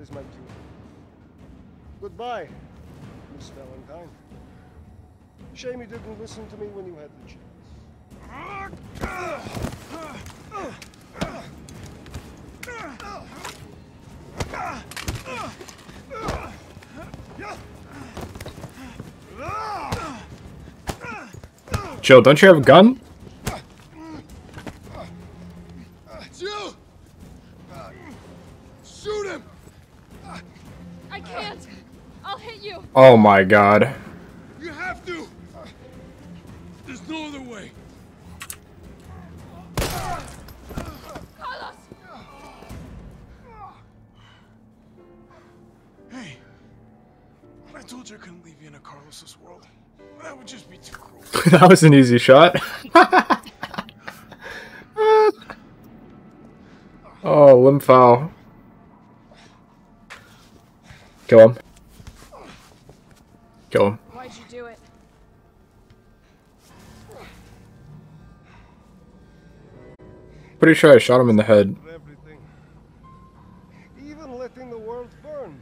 That is my cue. Goodbye, Miss Valentine. Shame you didn't listen to me when you had the chance. Jill, don't you have a gun? Jill! Shoot him! I can't. I'll hit you. Oh my god. You have to! There's no other way. Carlos. Hey, I told you I couldn't leave you in a Carlos's world. That would just be too cruel. that was an easy shot. oh, limb foul. Go on. Go on. Why'd you do it? Pretty sure I shot him in the head. Everything. Even letting the world burn.